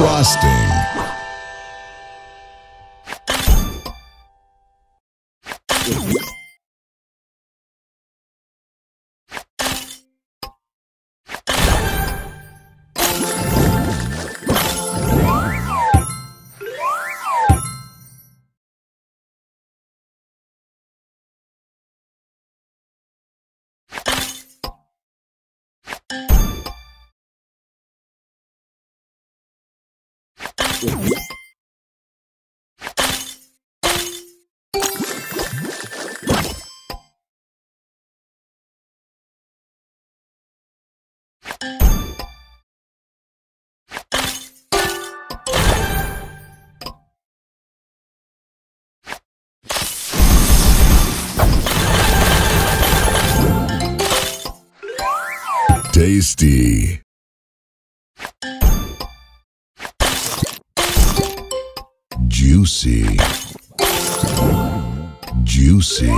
frosting. Tasty. Juicy. Juicy.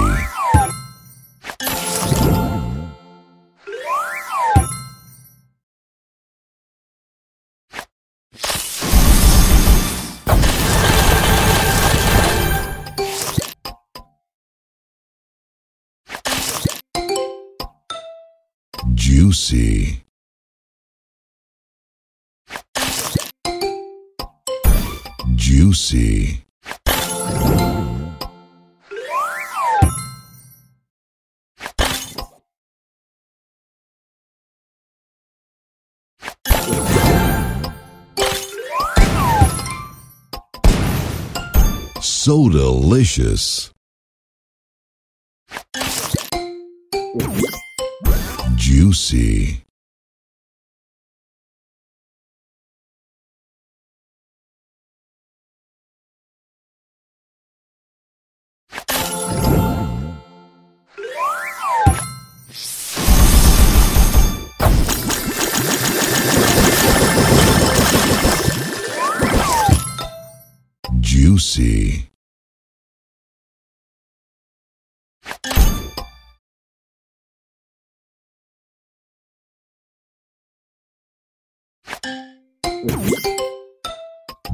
Juicy. Juicy. So delicious. Juicy. Juicy.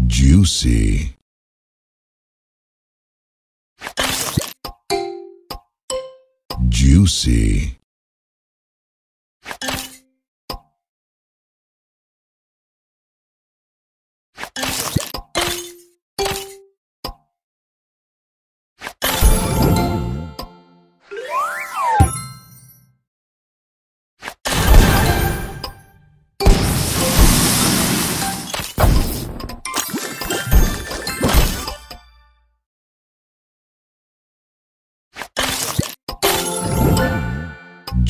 Juicy. Juicy.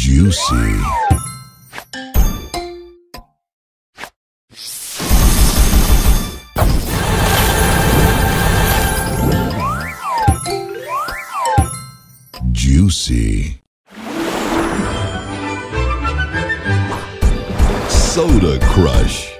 Juicy. Juicy. Soda Crush.